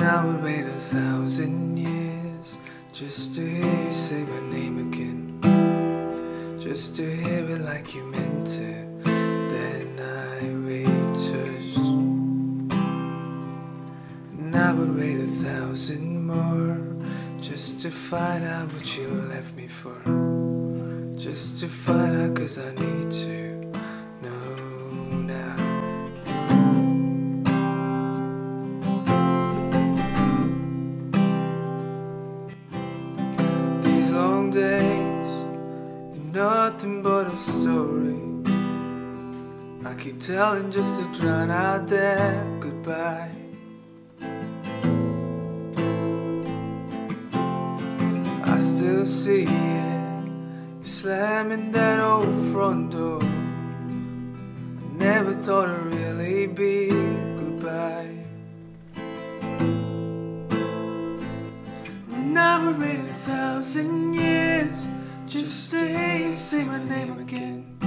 And I would wait a thousand years just to hear you say my name again. Just to hear it like you meant it. Then I just. And I would wait a thousand more just to find out what you left me for. Just to find out, cause I need to long days are nothing but a story. I keep telling just to drown out that goodbye. I still see it. You're slamming that old front door. I never thought it'd really be goodbye. I would wait a thousand years just to hear you say my name again.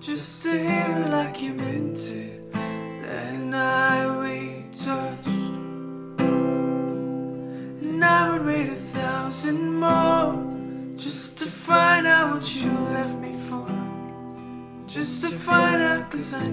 Just to hear it like you meant it. Then I wait touched. And I would wait a thousand more just to find out what you left me for. Just to find out, cause I